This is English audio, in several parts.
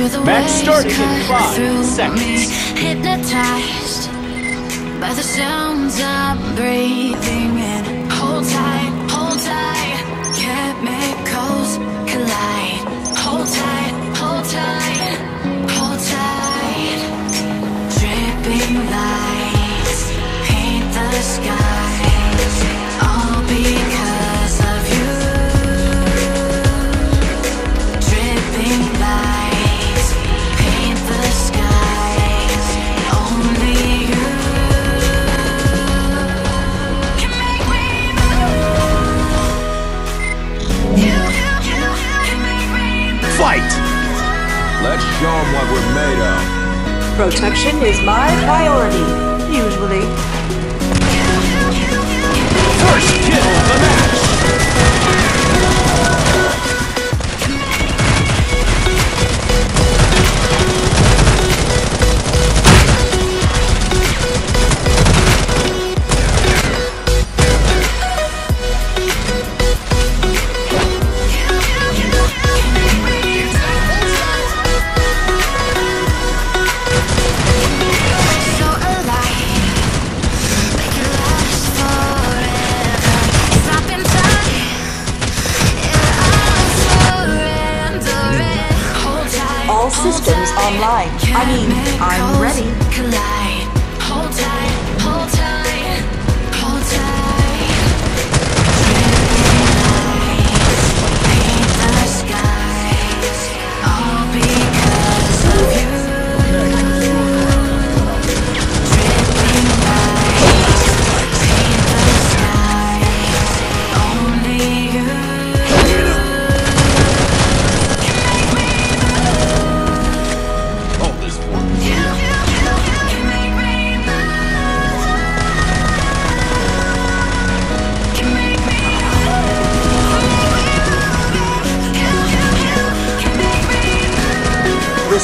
Match starting in five seconds. Hypnotized by the sounds I'm breathing in. Hold tight. Fight! Let's show them what we're made of. Protection is my priority, usually. online. I mean, I'm ready.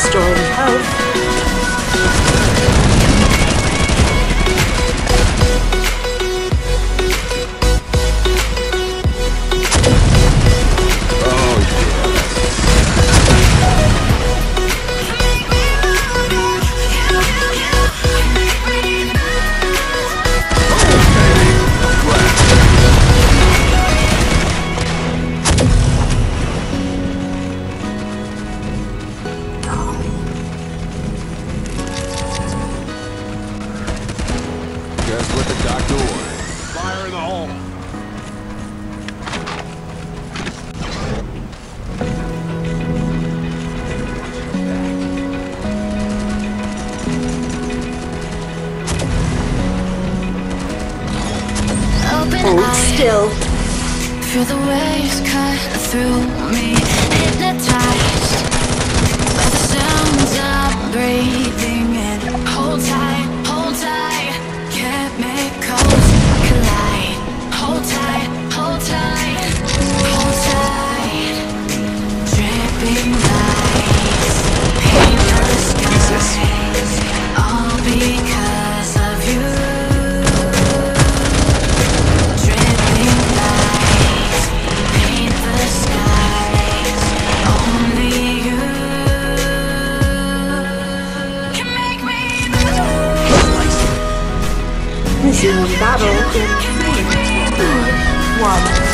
restoring health, Hold still. Feel the waves cut through me, hypnotized by the sounds breathing. Two battle in three, two, one.